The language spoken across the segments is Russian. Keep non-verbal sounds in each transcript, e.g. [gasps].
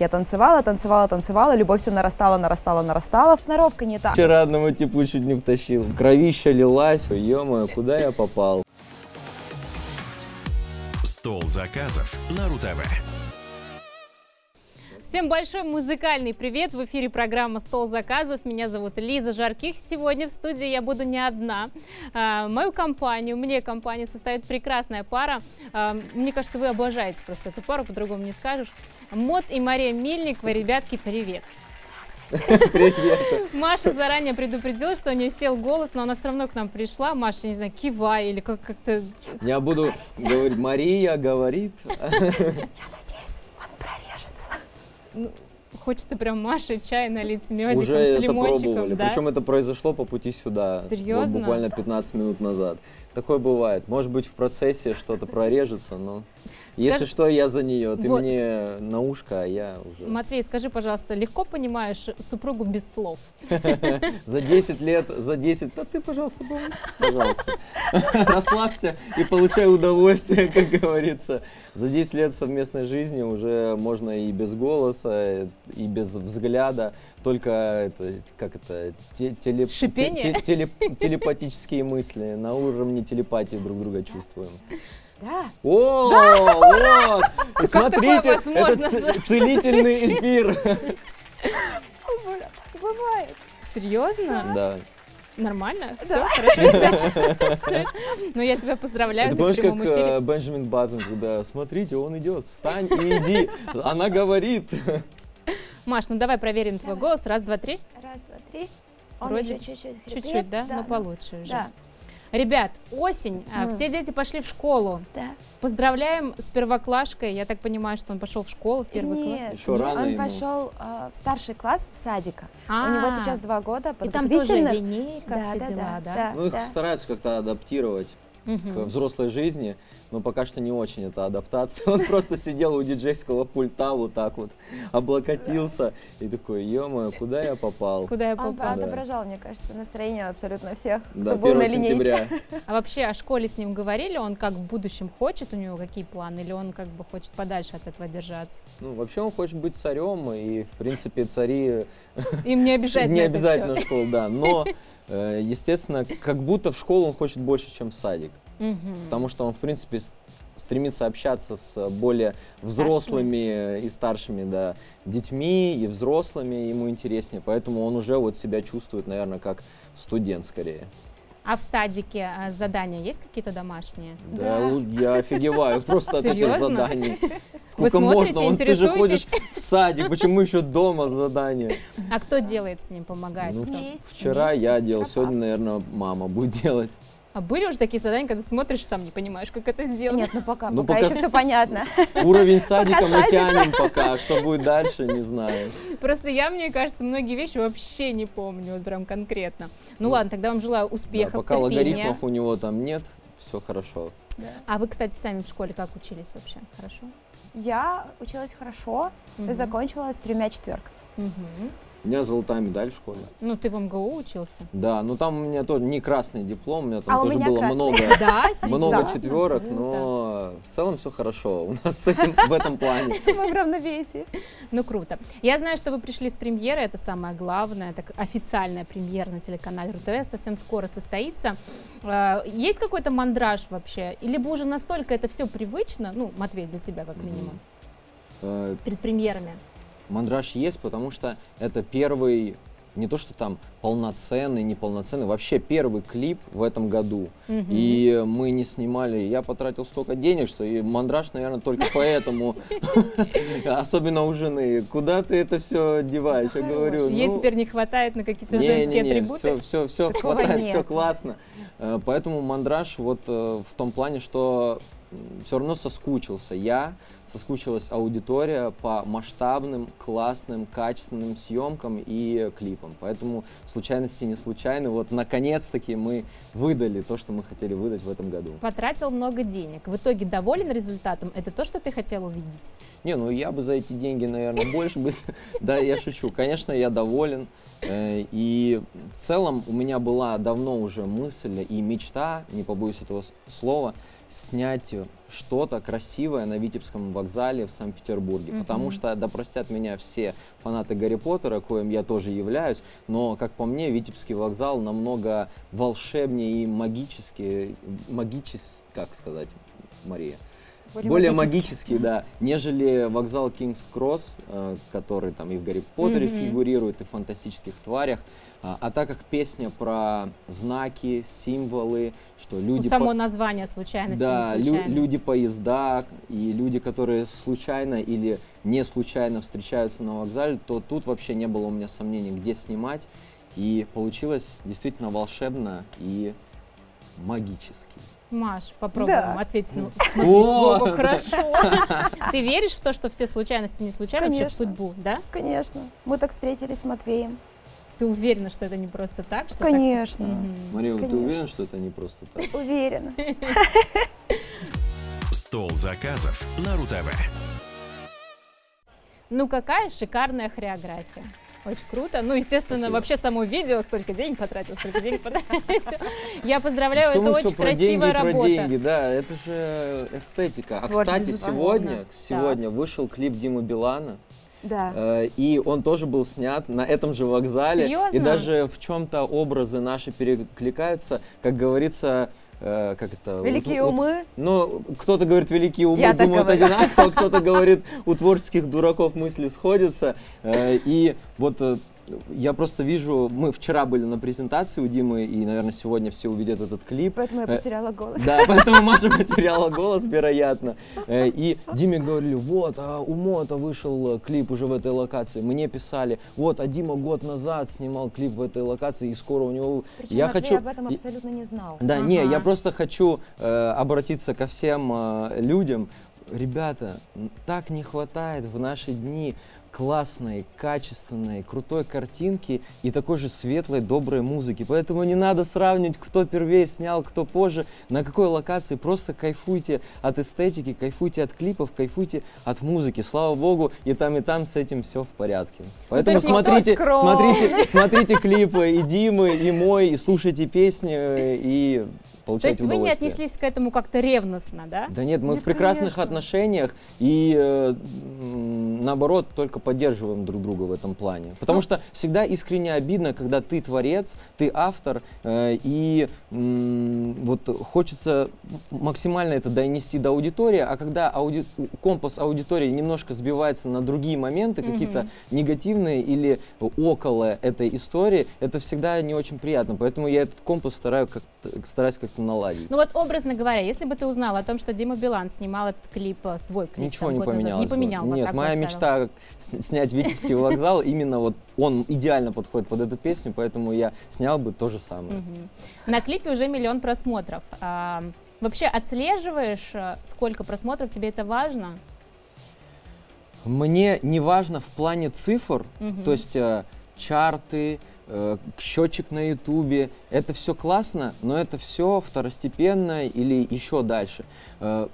Я танцевала, танцевала, танцевала, любовь все нарастала, нарастала, нарастала. Сноровка не так. Вчера одного типу чуть не втащил. Кровища лилась, ё куда я попал? Стол заказов на РУ-ТВ. Всем большой музыкальный привет! В эфире программа «Стол заказов». Меня зовут Лиза Жарких. Сегодня в студии я буду не одна. А, мою компанию, мне компанию составит прекрасная пара. А, мне кажется, вы обожаете просто эту пару, по-другому не скажешь. Мод и Мария Мельникова. Ребятки, привет! [laughs] Привет. Маша заранее предупредила, что у нее сел голос, но она все равно к нам пришла. Маша, не знаю, кивай или как- как-то... Я буду говорить, Мария говорит. Я надеюсь. Ну, хочется прям Маше чай налить с медиком, Уже с это лимончиком. пробовали. да? Причем это произошло по пути сюда. Серьезно? буквально 15 минут назад. Такое бывает. Может быть, в процессе что-то прорежется, но... Если что, я за нее. Ты Вот. мне на ушко, а я уже... Матвей, скажи, пожалуйста, легко понимаешь супругу без слов? [laughs] За 10 лет, за 10, да ты, пожалуйста, пожалуйста. [laughs] Расслабься и получай удовольствие, [laughs] как говорится. За 10 лет совместной жизни уже можно и без голоса, и без взгляда, только это, как это, те- теле- Шипение? те- те- теле- телепатические мысли, на уровне телепатии друг друга чувствуем. Да. О, вот! такое Смотрите, возможно? это целительный эфир. О, боже, так бывает. Серьезно? Да. Нормально? Все, хорошо [laughs] себя Ну, я тебя поздравляю, Это помнишь, как э, Бенджамин Баттон, когда смотрите, он идет, встань и иди. Она говорит. Маш, ну давай проверим твой голос. Раз, два, три. Раз, два, три. Он Вроде чуть-чуть. Чуть-чуть, да? Да, Ну, получше уже. Да, Ребят, осень, а, Мгм. все дети пошли в школу. да. Поздравляем с первоклашкой. Я так понимаю, что он пошел в школу, в первый класс. Нет, Ещё рано он ему. пошел э, в старший класс садика. У А, него сейчас два года И там тоже линейка, Да, все да, дела, да, да? да. Ну, их стараются как-то адаптировать к взрослой жизни, но пока что не очень это адаптация. [laughs] Он просто сидел у диджейского пульта вот так вот, облокотился и такой, ё куда я попал? Куда я? Да. отображал, мне кажется, настроение абсолютно всех, кто был на 1 линейке. сентября. А вообще о школе с ним говорили? Он как в будущем хочет? У него какие планы? Или он как бы хочет подальше от этого держаться? Ну, вообще он хочет быть царем, и, в принципе, цари Им не [laughs] обязательно не обязательно школа, да, но, [laughs] э, естественно, как будто в школу он хочет больше, чем в садик. Мгм. потому что он, в принципе, стремится общаться с более взрослыми и старшими да, детьми, и взрослыми ему интереснее, поэтому он уже вот себя чувствует, наверное, как студент скорее. А в садике а, задания есть какие-то домашние? Да, Да. я офигеваю [laughs] просто от этих заданий. [laughs] Сколько смотрите, можно? Он, ты же ходишь в садик, почему еще дома задания? А кто делает с ним, помогает? Ну? Вместе. Вчера Вместе, я делал, сегодня, наверное, мама будет делать. А были уже такие задания, когда смотришь, сам не понимаешь, как это сделать? Нет, ну пока, Ну, пока, пока еще все понятно. Уровень садика мы садик. тянем пока, а что будет дальше, не знаю. Просто я, мне кажется, многие вещи вообще не помню, вот прям конкретно. Ну Ну, ладно, тогда вам желаю Да, успехов, пока терпения. логарифмов у него там нет, все хорошо. А вы, кстати, сами в школе как учились вообще? Хорошо? Я училась хорошо, Мгм. закончила с тремя четверками. Мгм. У меня золотая медаль в школе. Ну, ты в МГУ учился? Да, ну там у меня тоже не красный диплом, у меня там А тоже меня было красный. много, [laughs] Да, много серьезно? четверок, Круто. но в целом все хорошо. У нас с этим в этом плане. Мы [laughs] в равновесии. Ну, круто. Я знаю, что вы пришли с премьеры, это самое главное, это официальная премьера на телеканале РУ-ТВ, совсем скоро состоится. Э, Есть какой-то мандраж вообще? Или бы уже настолько это все привычно, ну, Матвей, для тебя как минимум, Э, перед премьерами? Мандраж есть, потому что это первый, не то что там полноценный, неполноценный, вообще первый клип в этом году. Мгм. И мы не снимали, я потратил столько денег, что и мандраж, наверное, только поэтому, [laughs] особенно у жены. Куда ты это все деваешь? Я говорю, Ей ну, теперь не хватает на какие-то женские атрибуты? все, все, все хватает, все классно. Э, Поэтому мандраж вот э, в том плане, что все равно соскучился я, соскучилась аудитория по масштабным, классным, качественным съемкам и клипам. Поэтому случайности не случайны. Вот наконец-таки мы выдали то, что мы хотели выдать в этом году. Потратил много денег. В итоге доволен результатом? Это то, что ты хотел увидеть? Не, ну я бы за эти деньги, наверное, больше бы... [laughs] Да, я шучу. Конечно, я доволен. Э, И в целом у меня была давно уже мысль и мечта, не побоюсь этого слова, снять что-то красивое на Витебском вокзале в Санкт-Петербурге. Мгм. Потому что, да простят меня все фанаты Гарри Поттера, коим я тоже являюсь, но, как по мне, Витебский вокзал намного волшебнее и магически, магичес, как сказать, Мария? Более магический, да, нежели вокзал Кингс Кросс, э, который там и в Гарри Поттере Мгм. фигурирует, и в фантастических тварях. А, а так как песня про знаки, символы, что Ну, люди... само по- название случайности, да, лю- люди поезда и люди, которые случайно или не случайно встречаются на вокзале, то тут вообще не было у меня сомнений, где снимать. И получилось действительно волшебно и магически. Маш, попробуем Да. ответить. Ну, [laughs] смотри, О! Вова, хорошо. [laughs] Ты веришь в то, что все случайности не случайны, вообще в судьбу, да? Конечно. Мы так встретились с Матвеем. Ты уверена, что это не просто так? Что так- Конечно. Мгм. Мария, ты Конечно. уверена, что это не просто так? [laughs] Уверена. Стол заказов на РУ-ТВ. Ну, какая шикарная хореография. Очень круто. Ну, естественно, Спасибо. вообще само видео столько денег потратил, столько денег потратил. [laughs] Я поздравляю, это очень красивая работа. деньги, да, это же эстетика. А кстати, сегодня, сегодня вышел клип Димы Билана, Да. э, и он тоже был снят на этом же вокзале. Серьезно? И даже в чем-то образы наши перекликаются, как говорится, э, как это? Великие вот- умы. Ну, кто-то говорит, великие умы Я думают одинаково, кто-то говорит, у творческих дураков мысли сходятся. Э, И вот я просто вижу, мы вчера были на презентации у Димы, и, наверное, сегодня все увидят этот клип. Поэтому я Э, потеряла голос. Да, поэтому Маша потеряла голос, вероятно. Э, И Диме говорили, вот, а у Мота вышел э, клип уже в этой локации. Мне писали, вот, а Дима год назад снимал клип в этой локации, и скоро у него... Причем я хочу... об этом абсолютно не знал. да, не, Ага. я просто хочу э, обратиться ко всем э, людям. Ребята, так не хватает в наши дни классной, качественной, крутой картинки и такой же светлой, доброй музыки. Поэтому не надо сравнивать, кто первее снял, кто позже, на какой локации. Просто кайфуйте от эстетики, кайфуйте от клипов, кайфуйте от музыки. Слава богу, и там, и там с этим все в порядке. Поэтому есть никто смотрите, смотрите, смотрите клипы и Димы, и мой, и слушайте песни, э, и То есть вы не отнеслись к этому как-то ревностно, да? Да нет, мы Нет, в прекрасных конечно. отношениях и э, наоборот только поддерживаем друг друга в этом плане. Потому Ну. что всегда искренне обидно, когда ты творец, ты автор, э, и м, вот хочется максимально это донести до аудитории, а когда ауди- компас аудитории немножко сбивается на другие моменты, Мгм. какие-то негативные или около этой истории, это всегда не очень приятно. Поэтому я этот компас стараюсь как-то, стараюсь как-то наладить. Ну вот, образно говоря, если бы ты узнала о том, что Дима Билан снимал этот клип, э, свой клип, Ничего там, не поменялось. не поменял бы, Нет, моя мечта снять Витебский вокзал, именно вот он идеально подходит под эту песню, поэтому я снял бы то же самое. На клипе уже миллион просмотров. А, вообще отслеживаешь, э, сколько просмотров, тебе это важно? Мне не важно в плане цифр, то есть э, чарты, счетчик на ютубе, это все классно, но это все второстепенно или еще дальше. Э,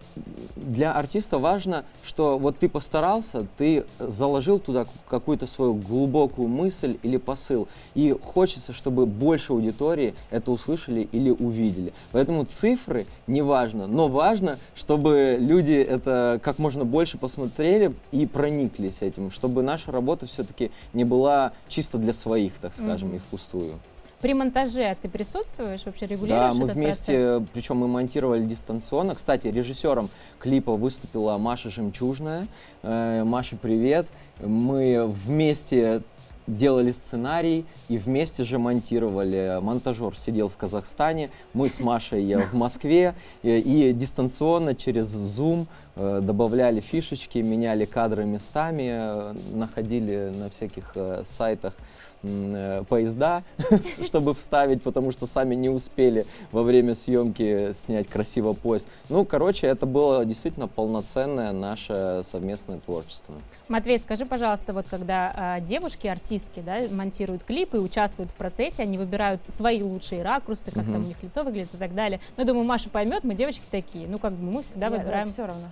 для артиста важно, что вот ты постарался, ты заложил туда какую-то свою глубокую мысль или посыл, и хочется, чтобы больше аудитории это услышали или увидели. Поэтому цифры не важно, но важно, чтобы люди это как можно больше посмотрели и прониклись этим, чтобы наша работа все-таки не была чисто для своих, так скажем, Мгм. и впустую. При монтаже ты присутствуешь, вообще регулируешь Да, мы этот вместе, процесс? причем мы монтировали дистанционно. Кстати, режиссером клипа выступила Маша Жемчужная. Э, Маша, привет. Мы вместе делали сценарий и вместе же монтировали. Монтажер сидел в Казахстане, мы с Машей [laughs] в Москве э, и дистанционно через Zoom э, добавляли фишечки, меняли кадры местами, э, находили на всяких э, сайтах поезда, [laughs] чтобы вставить, потому что сами не успели во время съемки снять красиво поезд. Ну, короче, это было действительно полноценное наше совместное творчество. Матвей, скажи, пожалуйста, вот когда а, девушки, артистки, да, монтируют клипы и участвуют в процессе, они выбирают свои лучшие ракурсы, как там у них лицо выглядит и так далее. Но я думаю, Маша поймет, мы девочки такие, ну как бы мы всегда выбираем. все равно.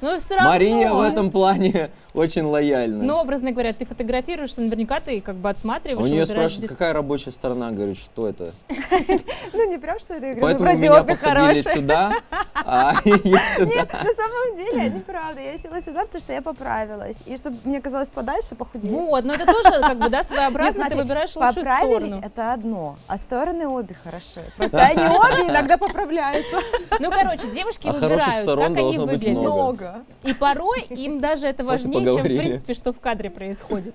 Ну, все равно. Мария в этом плане очень лояльна. Ну, образно говоря, ты фотографируешься, наверняка ты как бы отсматриваешь. У и нее выбираешь спрашивают, где- какая рабочая сторона, говорит, что это. [laughs] Ну, не прям, что это, я говорю, Поэтому вроде меня обе посадили хорошие. сюда, [laughs] а. Нет, на самом деле, неправда. Я села сюда, потому что я поправилась. И чтобы мне казалось подальше, похудеть. Вот, но это тоже как бы, да, [laughs] своеобразно, ты выбираешь лучшую Поправились сторону. это одно, а стороны обе хороши. Просто они обе иногда поправляются. Ну, короче, девушки А выбирают, как они выглядят. много. Много. И порой им даже это важнее, чем, в принципе, что в кадре происходит.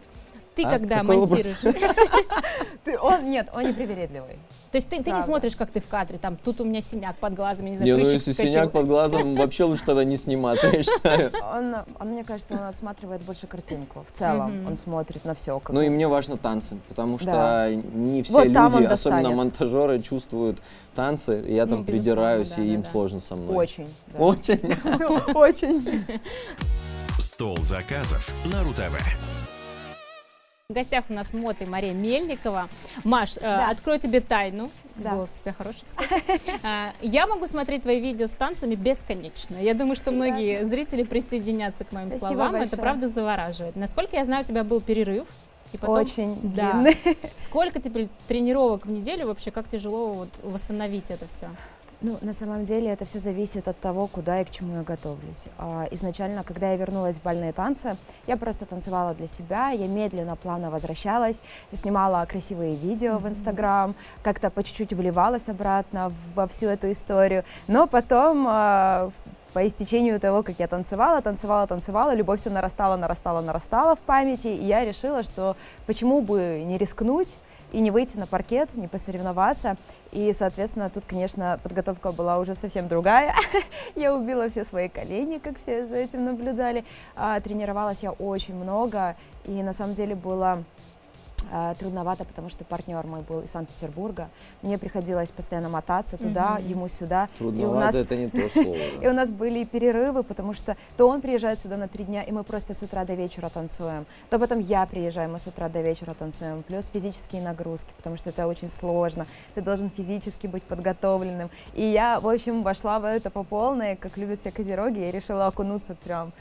Ты А? когда монтируешь, Ты, он, нет, он непривередливый. то есть ты, ты не смотришь, как ты в кадре, там, тут у меня синяк под глазом, я не знаю, Не, ну если вскочил. синяк под глазом, вообще лучше тогда не сниматься, я считаю. [laughs] Он, он, мне кажется, он отсматривает больше картинку. В целом, Мгм. он смотрит на все. Ну и мне важно танцы, потому что Да. не все Вот люди, особенно монтажеры, чувствуют танцы, и я Ну, там безусловно, придираюсь, да, и да, им да. сложно со мной. Очень. да. Очень. [laughs] Очень. [laughs] Стол заказов на РУ-ТВ. В гостях у нас мод и Мария Мельникова. Маш, э, Да. открою тебе тайну. Да. Голос у тебя хороший, кстати. [laughs] А, Я могу смотреть твои видео с танцами бесконечно. Я думаю, что многие зрители присоединятся к моим словам. Это правда завораживает. Насколько я знаю, у тебя был перерыв. И потом, Очень Да. длинный. Сколько теперь тренировок в неделю? Вообще, как тяжело вот восстановить это все? Ну, на самом деле это все зависит от того, куда и к чему я готовлюсь. А, изначально, когда я вернулась в бальные танцы, я просто танцевала для себя, я медленно, плавно возвращалась, снимала красивые видео в Инстаграм, как-то по чуть-чуть вливалась обратно во всю эту историю. Но потом, а, по истечению того, как я танцевала, танцевала, танцевала, любовь все нарастала, нарастала, нарастала в памяти, и я решила, что почему бы не рискнуть и не выйти на паркет, не посоревноваться. И, соответственно, тут, конечно, подготовка была уже совсем другая. [laughs] я убила все свои колени, как все за этим наблюдали. А, тренировалась я очень много, и на самом деле было трудновато, потому что партнер мой был из Санкт-Петербурга. Мне приходилось постоянно мотаться туда, Мгм. ему сюда. И у Трудновато нас это не то слово. [laughs] и у нас были перерывы, потому что то он приезжает сюда на три дня, и мы просто с утра до вечера танцуем, то потом я приезжаю, мы с утра до вечера танцуем, плюс физические нагрузки, потому что это очень сложно, ты должен физически быть подготовленным. И я, в общем, вошла в это по полной, как любят все козероги, я решила окунуться прям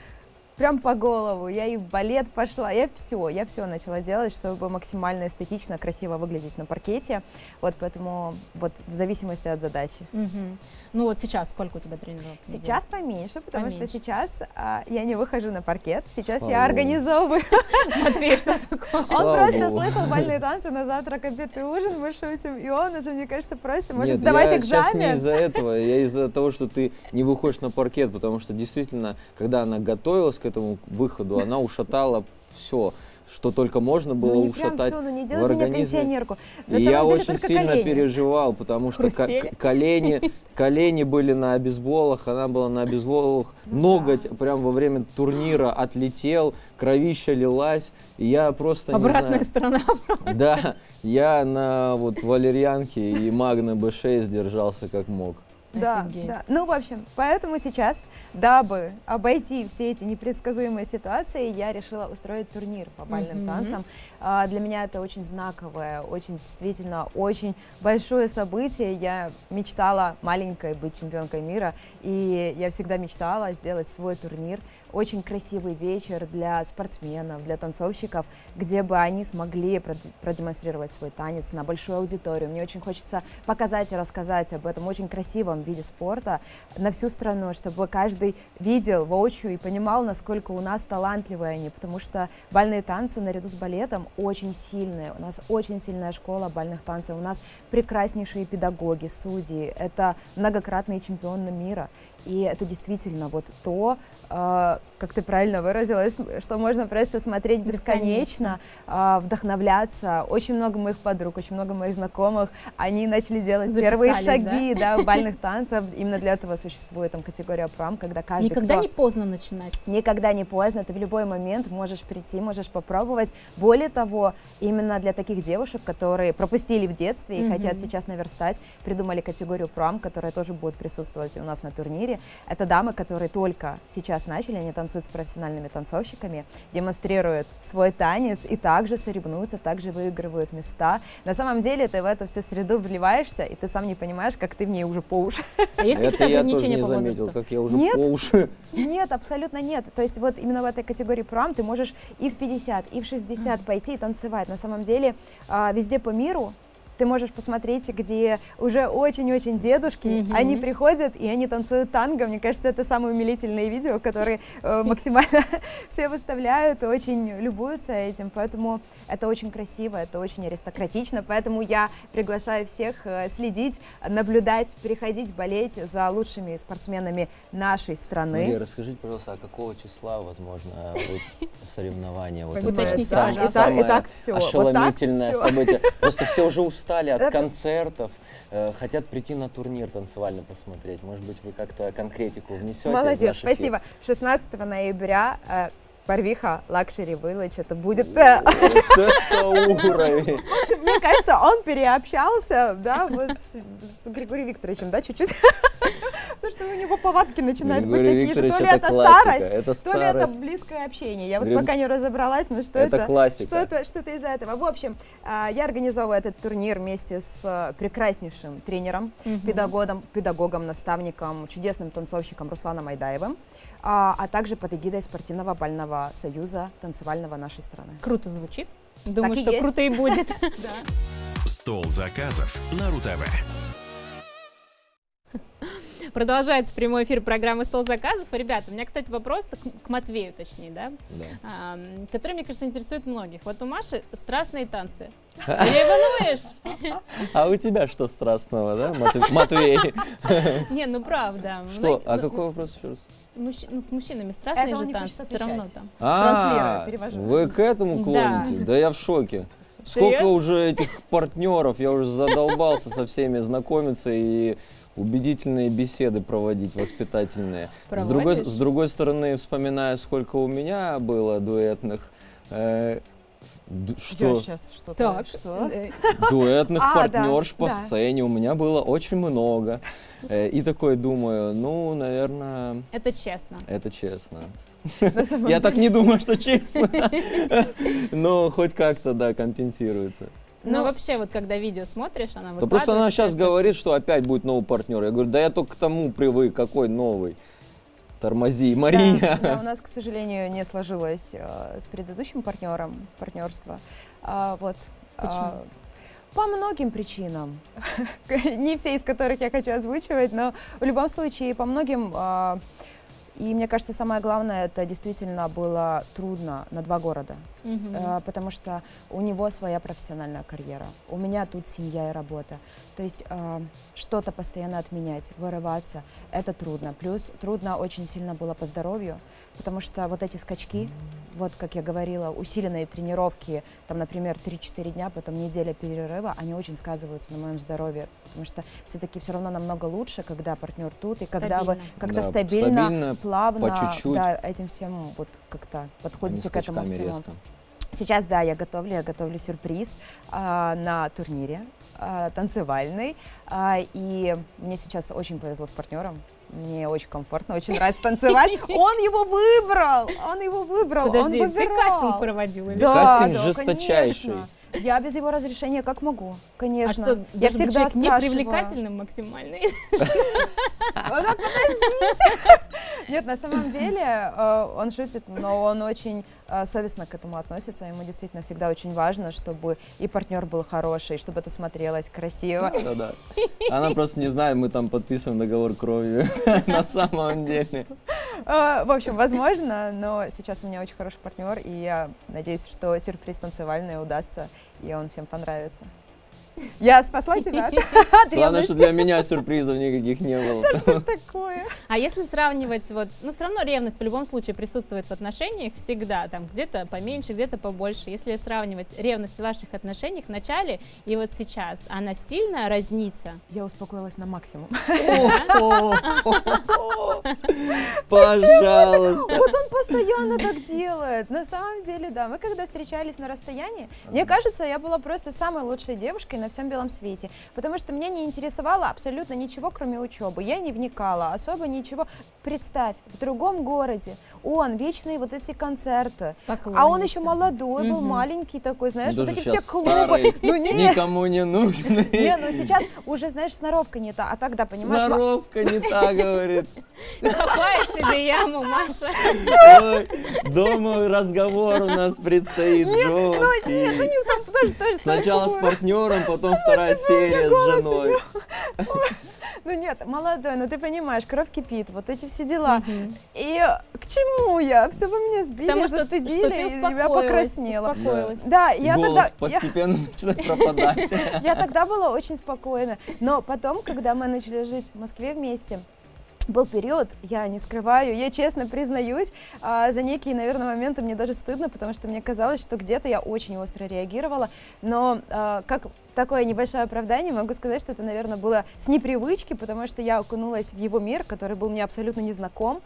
прям по голову. Я и в балет пошла, я все, я все начала делать, чтобы максимально эстетично, красиво выглядеть на паркете. Вот поэтому вот в зависимости от задачи. Мгм. Ну вот сейчас сколько у тебя тренировок? Сейчас поменьше, потому Поменьше. что сейчас а, я не выхожу на паркет, сейчас Слава я организовываю. [laughs] Матвей, что такое? Он просто слышал бальные [laughs] танцы на завтрак, обед и ужин, мы шутим, и он уже, мне кажется, просто может сдавать я сейчас не экзамен. из-за [laughs] этого, я из-за того, что ты не выходишь на паркет, потому что действительно, когда она готовилась к этому выходу, она ушатала все, что только можно было Ну не прям ушатать. все, ну не в делай организме. пенсионерку. На И я деле очень сильно колени. переживал, потому что колени, [laughs] колени были на обезболах, она была на обезболах, [laughs] Ну ноготь прям во время турнира [gasps] отлетел, кровища лилась, и я просто не Обратная знаю. сторона. [laughs] Да, я на вот валерьянке и магна Б6 держался как мог. Да, Офигеть. да. Ну, в общем, поэтому сейчас, дабы обойти все эти непредсказуемые ситуации, я решила устроить турнир по бальным Мгм. танцам. А, Для меня это очень знаковое, очень действительно очень большое событие. Я мечтала маленькой быть чемпионкой мира, и я всегда мечтала сделать свой турнир. Очень красивый вечер для спортсменов, для танцовщиков, где бы они смогли прод- продемонстрировать свой танец на большую аудиторию. Мне очень хочется показать и рассказать об этом очень красивом виде спорта на всю страну, чтобы каждый видел воочию и понимал, насколько у нас талантливые они, потому что бальные танцы наряду с балетом очень сильные. У нас очень сильная школа бальных танцев, у нас прекраснейшие педагоги, судьи, это многократные чемпионы мира. И это действительно вот то, э, как ты правильно выразилась, что можно просто смотреть бесконечно, э, вдохновляться. Очень много моих подруг, очень много моих знакомых, они начали делать первые Записались, шаги да? в бальных танцах. Именно для этого существует там категория прам, когда каждый, Никогда кто... не поздно начинать. Никогда не поздно, ты в любой момент можешь прийти, можешь попробовать. Более того, именно для таких девушек, которые пропустили в детстве и Мгм. хотят сейчас наверстать, придумали категорию прам, которая тоже будет присутствовать у нас на турнире. Это дамы, которые только сейчас начали, они танцуют с профессиональными танцовщиками, демонстрируют свой танец и также соревнуются, также выигрывают места. На самом деле ты в эту всю среду вливаешься, и ты сам не понимаешь, как ты в ней уже по уши. А есть какие-то я тоже ограничения не по заметил, возрасту? как я уже Нет. по уши. Нет, абсолютно нет. То есть вот именно в этой категории прам ты можешь и в 50, и в 60 пойти и танцевать. На самом деле а, везде по миру ты можешь посмотреть, где уже очень-очень дедушки, Мгм. они приходят и они танцуют танго. Мне кажется, это самые умилительные видео, которые э, [laughs] максимально [laughs] все выставляют, и очень любуются этим. Поэтому это очень красиво, это очень аристократично. Поэтому я приглашаю всех э, следить, наблюдать, приходить, болеть за лучшими спортсменами нашей страны. Мария, расскажите, пожалуйста, а какого числа, возможно, будет соревнование? Вот это Уточните, сам- самое и так всё, вот так ошеломительное всё. событие. Просто все уже устали [laughs] от Это- концертов, э, хотят прийти на турнир танцевальный посмотреть. Может быть, вы как-то конкретику внесете? Молодец, спасибо. 16 ноября э, Барвиха Luxury Village, это будет... э, это [laughs] уровень. в общем, Мне кажется, он переобщался, да, вот с, с Григорием Викторовичем, да, чуть-чуть. Потому что у него повадки начинают быть такие же. То ли это старость, то ли это близкое общение. Я вот пока не разобралась, но что Это. Что что-то из этого. В общем, а, я организовываю этот турнир вместе с э, прекраснейшим тренером, педагогом, педагогом, наставником, чудесным танцовщиком Русланом Айдаевым, а, а также под эгидой спортивного бального союза танцевального нашей страны. Круто звучит. Думаю, и что есть. круто и будет. [laughs] Стол заказов на РУ-ТВ. Продолжается прямой эфир программы «Стол заказов». Ребята, у меня, кстати, вопрос к, к Матвею, точнее, да, Да. ам, который, мне кажется, интересует многих. Вот у Маши страстные танцы. [laughs] Ревнуешь? А у тебя что страстного, да, Мат- Матвей? [laughs] Не, ну правда. Что? А Ну, какой вопрос еще раз? ну, с мужчинами страстные же танцы, все равно там. А, вы к этому клоните? Да я в шоке. Сколько уже этих партнеров, я уже задолбался со всеми знакомиться и убедительные беседы проводить, воспитательные. С другой, с другой стороны, вспоминая, сколько у меня было дуэтных, э, что сейчас что-то... Так, что? э, [laughs] дуэтных А, да, партнерш по да. сцене у меня было очень много. Э, и такой думаю, ну, наверное, это честно. это честно. Я деле. так не думаю, что честно. [laughs] Но хоть как-то, да, компенсируется. Но Ну, вообще, вот когда видео смотришь, она То просто она сейчас кажется, говорит, что опять будет новый партнер. Я говорю, да я только к тому привык, какой новый. Тормози, Мария. Да, да, [laughs] у нас, к сожалению, не сложилось э, с предыдущим партнером партнерство. А, вот. а, Почему? по многим причинам. [laughs] Не все из которых я хочу озвучивать, но в любом случае по многим. а, и мне кажется, самое главное, это действительно было трудно на два города. Э, потому что у него своя профессиональная карьера, у меня тут семья и работа. То есть э, что-то постоянно отменять, вырываться, это трудно. Плюс трудно очень сильно было по здоровью, потому что вот эти скачки, вот как я говорила, усиленные тренировки, там, например, 3-4 дня, потом неделя перерыва, они очень сказываются на моем здоровье, потому что все-таки все равно намного лучше, когда партнер тут, и когда вы Стабильно. как-то Да, стабильно, стабильно, плавно, по чуть-чуть. да, этим всем вот как-то а подходите к этому всему. резко. Сейчас, да, я готовлю, я готовлю сюрприз а, на турнире а, танцевальный. А, и мне сейчас очень повезло с партнером. Мне очень комфортно, очень нравится танцевать. [laughs] Он его выбрал! Он его выбрал! Подожди, он ты выбирал. кастинг проводил или Да, Кастинг да, жесточайший. конечно. Я без его разрешения как могу? А Конечно. что, я должен быть всегда человек спрашиваю. непривлекательным максимально? А, да, подождите. Нет, на самом деле э, он шутит, но он очень э, совестно к этому относится. Ему действительно всегда очень важно, чтобы и партнер был хороший, чтобы это смотрелось красиво. Да-да. Она просто не знает, мы там подписываем договор кровью [laughs] на самом деле. Э, В общем, возможно, но сейчас у меня очень хороший партнер, и я надеюсь, что сюрприз танцевальный удастся, и он всем понравится. Я спасла тебя от [laughs] Главное, что для меня сюрпризов никаких не было. Что ж такое? А если сравнивать, вот, ну, все равно ревность в любом случае присутствует в отношениях всегда, там, где-то поменьше, где-то побольше. Если сравнивать ревность в ваших отношениях в начале и вот сейчас, она сильно разнится? Я успокоилась на максимум. [laughs] Пожалуйста. Вот он постоянно так делает. На самом деле, да. Мы когда встречались на расстоянии, мне кажется, я была просто самой лучшей девушкой на всем белом свете, потому что меня не интересовало абсолютно ничего, кроме учебы. Я не вникала, особо ничего. Представь, в другом городе он, вечные вот эти концерты, а он еще молодой был, Мгм. маленький такой, знаешь, Ну, вот эти все клубы. старый, Ну не, Никому не нужны. не, ну сейчас уже, знаешь, сноровка не та, а тогда, понимаешь, ма- Сноровка не та, говорит. Копаешь себе яму, Маша. Ой, дома разговор у нас предстоит жесткий. ну, там тоже, тоже Сначала с партнером, потом вторая серия с женой. Ну нет, молодой, ну ты понимаешь, кровь кипит, вот эти все дела. И к чему я? Все вы меня сбили, Потому что, застыдили, что ты и я покраснела. успокоилась. Да, я Голос тогда... я- постепенно [laughs] начинает пропадать. Я тогда была очень спокойна. Но потом, когда мы начали жить в Москве вместе, был период, я не скрываю, я честно признаюсь, а, за некие, наверное, моменты мне даже стыдно, потому что мне казалось, что где-то я очень остро реагировала, но а, как такое небольшое оправдание могу сказать, что это, наверное, было с непривычки, потому что я окунулась в его мир, который был мне абсолютно незнаком,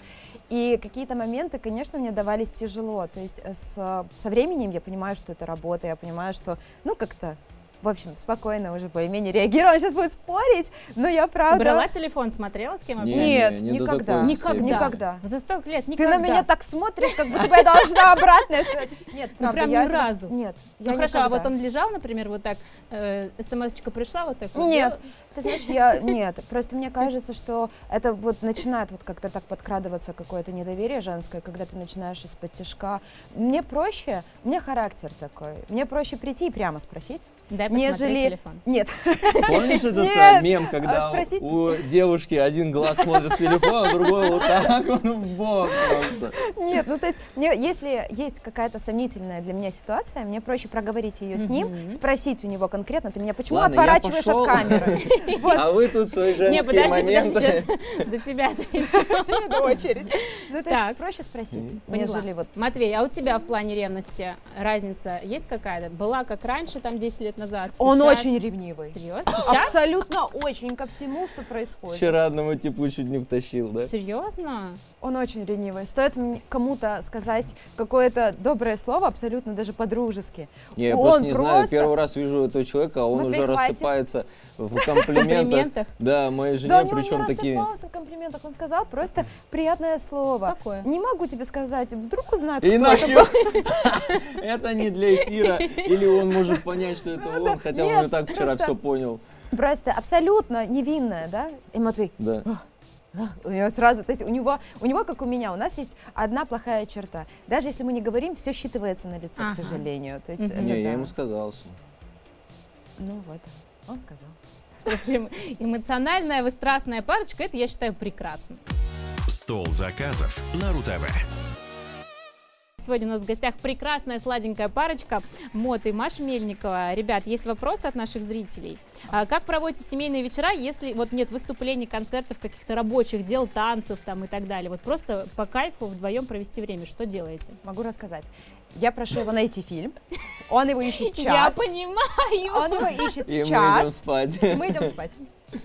и какие-то моменты, конечно, мне давались тяжело, то есть э, с, со временем я понимаю, что это работа, я понимаю, что, ну, как-то в общем, спокойно уже более-менее реагировала. Он сейчас будет спорить, но я Ты правда... брала телефон, смотрела, с кем общаешься? Нет, не, не никогда. Никогда. Никогда. За столько лет Ты никогда. на меня так смотришь, как будто бы я должна обратно сказать. [laughs] Нет, Ну, прям я ни разу? Нет, Ну хорошо, а вот он лежал, например, вот так, э, смс-очка пришла, вот так вот Нет? Ты знаешь, я... [laughs] Нет, просто мне кажется, что это вот начинает вот как-то так подкрадываться какое-то недоверие женское, когда ты начинаешь из-под тяжка. Мне проще, меня характер такой, мне проще прийти и прямо спросить, Дай нежели... телефон. Нет, [laughs] Помнишь этот Нет, э, мем, когда а спросите. у девушки один глаз смотрит в телефон, а другой вот так, он в бок просто. Нет, ну то есть, мне, если есть какая-то сомнительная для меня ситуация, мне проще проговорить ее с ним, спросить у него конкретно, ты меня почему Ладно, отворачиваешь от камеры? [laughs] Вот, А вы тут свои Не, женские подожди, моменты. подожди, сейчас [laughs] до тебя. [laughs] до очередь. Ну то Так. есть, проще спросить, нежели вот... Матвей, а у тебя в плане ревности разница есть какая-то? Была как раньше, там 10 лет назад? Он очень ревнивый. Серьезно? Сейчас? Абсолютно очень ко всему, что происходит. Вчера одному типу чуть не втащил, да? Серьезно? Он очень ревнивый. Стоит мне кому-то сказать какое-то доброе слово, абсолютно даже по-дружески. Не, я Он просто не знаю, первый раз вижу этого человека, а он Матвей, уже хватит. рассыпается в [laughs] комплиментах. комплиментах? Да, моей жене, да, у него причем не рассыпался в комплиментах, он сказал просто приятное слово. Какое? Не могу тебе сказать, вдруг узнают, И кто иначе [laughs] это не для эфира, или он может понять, что это он, хотя он и так вчера все понял. Просто абсолютно невинная, да? И Матвей, Да. у него сразу, то есть у него, у него, как у меня, у нас есть одна плохая черта. Даже если мы не говорим, все считывается на лице, Ага. к сожалению. То есть Мгм. это Не, да. я ему сказал. Ну вот, он сказал. Общем, эмоциональная, вы страстная парочка, это я считаю прекрасно. Стол заказов на РУ-ТВ. Сегодня у нас в гостях прекрасная сладенькая парочка Мот и Маша Мельникова. Ребят, есть вопросы от наших зрителей. А Как проводите семейные вечера, если вот нет выступлений, концертов, каких-то рабочих дел, танцев там и так далее? Вот просто по кайфу вдвоем провести время. Что делаете? Могу рассказать. Я прошу его найти фильм. Он его ищет [laughs] Я час. понимаю. Он его ищет И мы идем час. спать. Мы идем спать.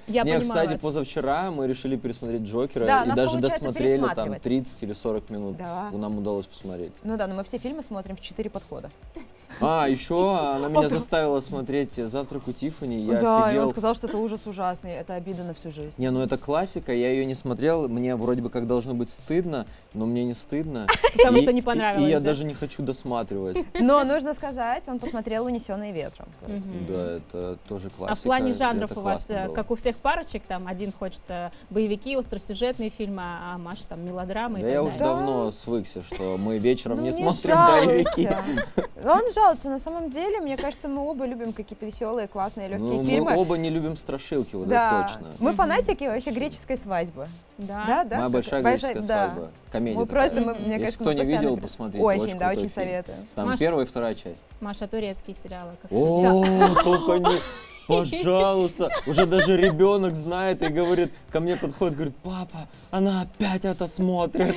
Я Не, понимаю кстати, вас. позавчера мы решили пересмотреть Джокера Да, и даже досмотрели там пересматривать. 30 или 40 минут. Да. Нам удалось посмотреть. Ну да, но мы все фильмы смотрим в четыре подхода. А, еще она меня заставила смотреть «Завтрак у Тиффани». Я да, и он офигел. сказал, что это ужас ужасный, это обида на всю жизнь. Не, ну это классика, я ее не смотрел, мне вроде бы как должно быть стыдно, но мне не стыдно. [laughs] Потому И- что не и- понравилось, И я да? даже не хочу досматривать. Но нужно сказать, он посмотрел «Унесенные ветром». Да, это тоже классика. А в плане жанров у вас, э, было. Как у всех парочек, там один хочет э, боевики, остросюжетные фильмы, а Маша там мелодрамы и Да так я уже далее. давно свыкся, что мы вечером Ну, не не смотрим жалуйся. боевики. Он жалуется, на самом деле, мне кажется, мы оба любим какие-то веселые, классные, легкие Ну, фильмы. мы оба не любим страшилки, вот да, это точно. мы фанатики вообще греческой свадьбы. Да? Да, да. Моя как- большая греческая да. свадьба. Комедия Мы такая. просто, мы, мне Если кажется, кто мы не видел, посмотрите. Очень, очень да, очень советую. Там Маша- первая и вторая часть. Маша, турецкие сериалы. О, [laughs] только не... Пожалуйста, уже даже ребенок знает и говорит, ко мне подходит, говорит, папа, она опять это смотрит,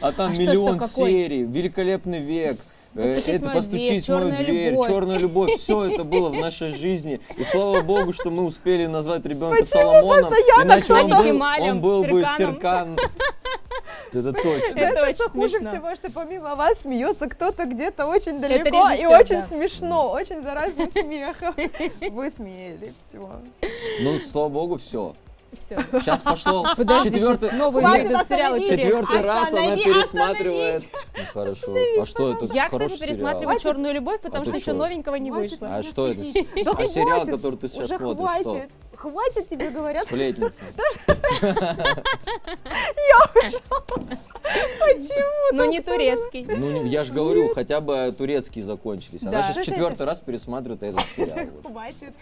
а там А что миллион там, какой? серий, великолепный век, «Постучись в это постучись в дверь», мою «Черная дверь, любовь». черная любовь, все это было в нашей жизни, и слава богу, что мы успели назвать ребенка Соломоном, иначе он был, он был бы? Серкан. Это точно. Это Знаете, очень что хуже смешно. всего, что помимо вас смеется кто-то где-то очень далеко и режиссер, очень да. смешно, очень заразным смехом. Вы смеяли, все. Ну, слава богу, все. Все. Сейчас пошло Подожди, четвертый, сейчас новые Хватит идут сериалы четвертый раз она пересматривает. Ну, хорошо. А что это? Я, кстати, пересматриваю сериал. «Черную любовь», потому А что еще новенького не Хватит. вышло. А что это? А сериал, хватит, который ты сейчас смотришь, что? хватит. Тебе говорят. Сплетница. [laughs] Но не турецкий. Ну, не- я же говорю, хотя бы турецкие закончились. Она сейчас четвертый раз пересматривает этот сериал. Хватит.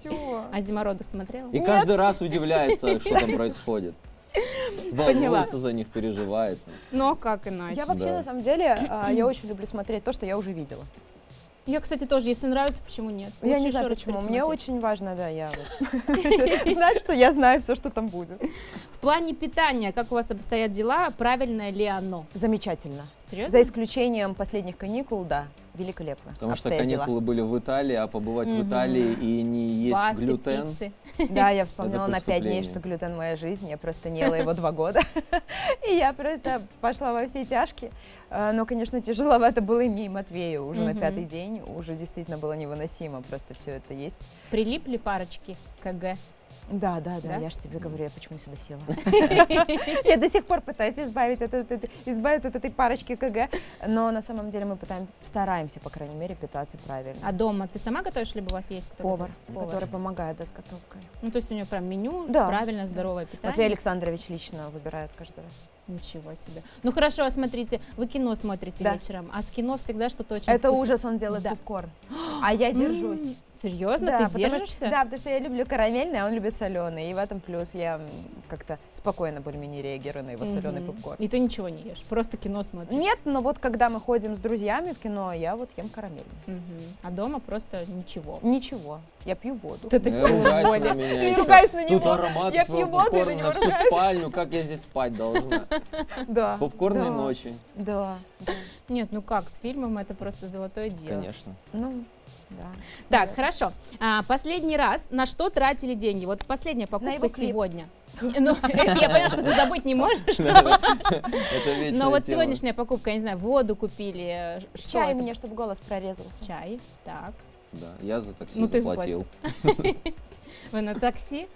Все. А «Зимородок» смотрела? И каждый раз удивляется, [laughs] что там происходит. Волнуется за них, переживает. Ну, а как иначе? Я вообще, Да. на самом деле, а, [clears throat] я очень люблю смотреть то, что я уже видела. Я, кстати, тоже, если нравится, почему нет? Я Лучше не знаю почему. Мне очень важно, да, я вот [laughs] [laughs] знаю, что я знаю все, что там будет. В плане питания, как у вас обстоят дела, правильное ли оно? Замечательно. Серьезно? За исключением последних каникул, да, великолепно. Потому что каникулы были в Италии, а побывать в. Италии и не есть Пасты, глютен. пиццы. Да, я вспомнила на пять дней, что глютен моя жизнь. Я просто не ела его два года. [laughs] И я просто пошла во все тяжкие. А, Но, конечно, тяжеловато было и мне, и Матвею. Уже на Мгм. пятый день уже действительно было невыносимо. Просто все это есть. Прилипли парочки КГ? Да, да, Да? да, я же тебе говорю, я почему сюда села. [laughs] Я до сих пор пытаюсь избавить от этой- избавиться от этой парочки КГ, но на самом деле мы пытаем, стараемся, по крайней мере, питаться правильно. А дома ты сама готовишь, либо у вас есть кто-то? Повар, Повар. который помогает да, с готовкой. Ну, то есть у нее прям меню, Да. правильно, здоровое питание. Матвей Александрович лично выбирает каждый раз. Ничего себе. Ну хорошо, а смотрите, вы кино смотрите Да. вечером, а с кино всегда что-то очень Это вкусное. ужас, он делает Да. попкорн. [gasps] А я держусь. Серьезно? Да, ты потому что- держишься? да, потому что я люблю карамельный, а он любит соленый. И в этом плюс я как-то спокойно более-менее реагирую на его соленый Мгм. попкорн. И ты ничего не ешь, просто кино смотришь. Нет, но вот когда мы ходим с друзьями в кино, я вот ем карамельный. Мгм. А дома просто ничего. Ничего, я пью воду. Вот это Не сила ругайся воли. на меня [laughs] Не ругайся на Тут него. аромат Я пью воду, на него на всю спальню, как я здесь спать должна? [laughs] Да. Попкорные ночи, Да, да. Нет, ну как, с фильмом это просто золотое дело. конечно. Ну, да. Так, Да. хорошо. А, последний раз на что тратили деньги? Вот последняя покупка сегодня. [laughs] Ну, я поняла, что ты забыть не можешь. [laughs] Но вот сегодняшняя покупка, я не знаю, воду купили, Чай мне, чтобы голос прорезался. Чай, так. Да, я за такси Ну, заплатил. [laughs] Вы на такси?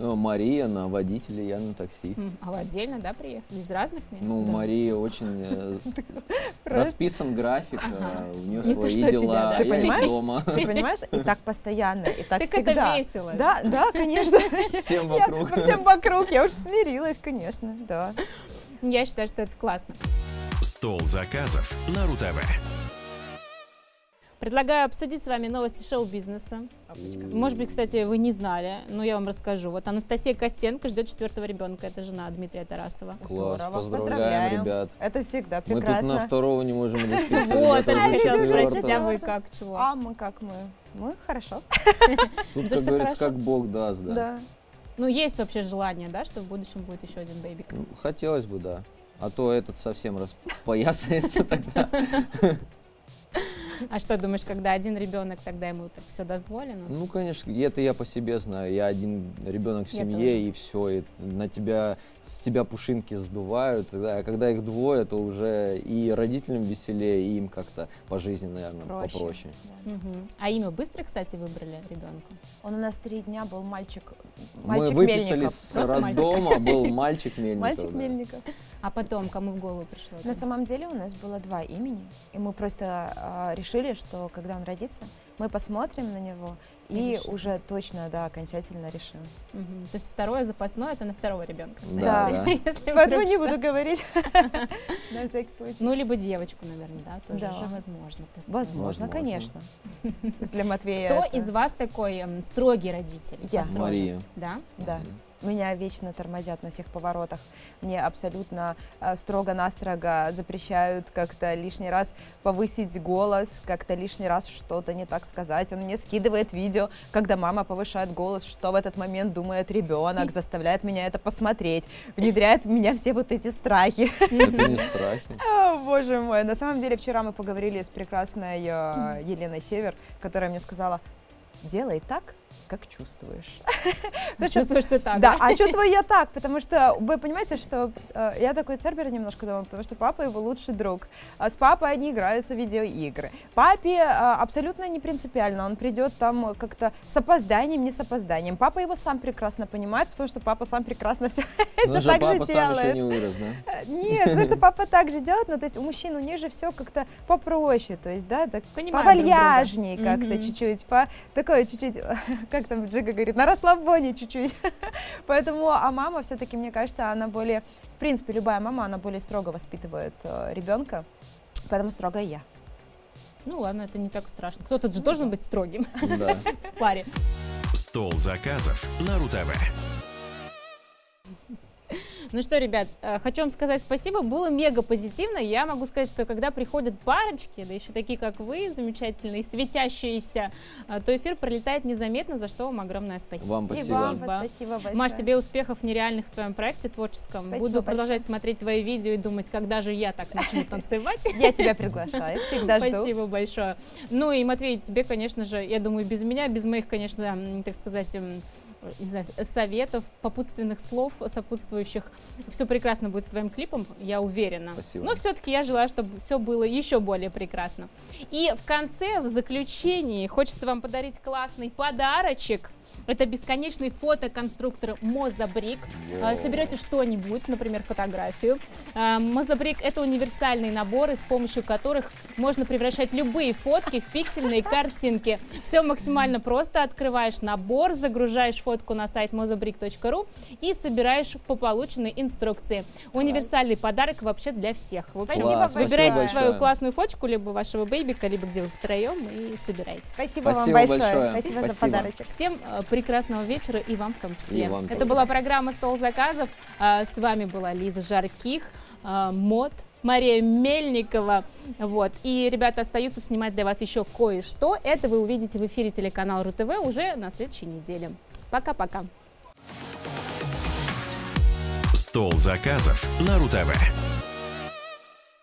Ну, Мария на водителе, я на такси. А вы отдельно, да, приехали? Из разных мест? Ну, Да. Мария очень э, [laughs] расписан график, э, у нее свои дела, я понимаешь? дома. [laughs] Ты понимаешь? И так постоянно, и так Так всегда. это весело. Да, да, конечно. [laughs] Всем вокруг. всем вокруг, я уже смирилась, конечно, да. Я считаю, что это классно. Стол заказов на РУ-ТВ. Предлагаю обсудить с вами новости шоу-бизнеса. Может быть, кстати, вы не знали, но я вам расскажу. Вот Анастасия Костенко ждет четвертого ребенка. Это жена Дмитрия Тарасова. Класс, Здорово, поздравляем, ребят. Это всегда Мы тут прекрасно. на второго не можем. Вот, уже хотела спросить, а вы как, чего? А мы как мы? Мы хорошо. [laughs] Тут, как что говорится, как Бог даст, да. Да. Ну, есть вообще желание, да, что в будущем будет еще один бэйбик? Ну, Хотелось бы, да. А то этот совсем распоясается тогда. [laughs] А что думаешь, когда один ребенок, тогда ему так все дозволено? Ну, конечно, это я по себе знаю. Я один ребенок в семье, и все, и на тебя, с тебя пушинки сдувают. А когда их двое, то уже и родителям веселее, и им как-то по жизни, наверное, Проще. попроще. Мгм. А имя быстро, кстати, выбрали ребенку? Он у нас три дня был мальчик. Мы Мальчик выписали Мельников. с Просто мальчик. роддома, был [laughs] мальчик Мельников. Мальчик да. Мельников. А потом, кому в голову пришло? На самом деле у нас было два имени, и мы просто а, решили, что когда он родится, мы посмотрим на него И и уже точно, да, окончательно решим. Мгм. То есть второе запасное, это на второго ребенка. Да, Да. да. [laughs] Если Поэтому не буду говорить. [laughs] На всякий случай. Ну, либо девочку, наверное, да, тоже Да. возможно. Возможно, конечно. [laughs] Для Матвея. Кто из вас такой м, строгий родитель? Я. Мария. Да? Да. Меня вечно тормозят на всех поворотах. Мне абсолютно э, строго-настрого запрещают как-то лишний раз повысить голос, как-то лишний раз что-то не так сказать. Он мне скидывает видео, когда мама повышает голос, что в этот момент думает ребенок, [laughs] заставляет меня это посмотреть, внедряет в меня все вот эти страхи. Это не [laughs] страхи. О, боже мой. На самом деле вчера мы поговорили с прекрасной э, Еленой Север, которая мне сказала, делай так, [laughs] как чувствуешь? Чувствуешь ты так, Да, а чувствую я так, потому что вы понимаете, что э, я такой цербер немножко дома, потому что папа его лучший друг. А с папой они играются в видеоигры. Папе э, абсолютно не принципиально, он придет там как-то с опозданием, не с опозданием. Папа его сам прекрасно понимает, потому что папа сам прекрасно все, Ну, все же так папа же сам еще делает. не вырос, да? Э, Нет, потому что папа так же делает, но то есть у мужчин, у них же все как-то попроще, то есть, да, так повальяжнее как-то чуть-чуть, по такое чуть-чуть, [laughs] как там Джига говорит, на расслабоне чуть-чуть. [laughs] Поэтому, а мама все-таки, мне кажется, она более, в принципе, любая мама, она более строго воспитывает э, ребенка, поэтому строгая я. Ну ладно, это не так страшно. Кто-то же должен быть строгим Да. [laughs] в паре. Стол заказов на РУ-ТВ. Ну что, ребят, э, хочу вам сказать спасибо. Было мега позитивно. Я могу сказать, что когда приходят парочки, да еще такие, как вы, замечательные, светящиеся, э, то эфир пролетает незаметно, за что вам огромное спасибо. Вам И Спасибо. вам спасибо большое. Маш, тебе успехов нереальных в твоем проекте творческом. Спасибо Буду большое. продолжать смотреть твои видео и думать, когда же я так начну [laughs] танцевать. Я тебя приглашаю, всегда жду. Спасибо большое. Ну и, Матвей, тебе, конечно же, я думаю, без меня, без моих, конечно, так сказать, не знаю, советов, попутственных слов, сопутствующих, все прекрасно будет с твоим клипом, я уверена. Спасибо. Но все-таки я желаю, чтобы все было еще более прекрасно. И в конце, в заключении, хочется вам подарить классный подарочек. Это бесконечный фотоконструктор Мозабрик. А, Соберете что-нибудь, например, фотографию. Мозабрик – это универсальные наборы, с помощью которых можно превращать любые фотки в пиксельные картинки. Все максимально просто. Открываешь набор, загружаешь фотку на сайт mozabrick.ru и собираешь по полученной инструкции. Универсальный подарок вообще для всех. В общем, Спасибо Класс, большое. выбирайте спасибо свою большое. классную фоточку, либо вашего бейбика, либо где вы втроем и собирайте. Спасибо, вам Спасибо большое. большое. Спасибо, за Спасибо. подарочек. Всем э, прекрасного вечера и вам в том числе. Вам Это тоже. была программа «Стол заказов». А, С вами была Лиза Жарких, а, мод, Мария Мельникова. Вот. И ребята остаются снимать для вас еще кое-что. Это вы увидите в эфире телеканала РУ-ТВ уже на следующей неделе. Пока-пока. Стол заказов на РУ-ТВ.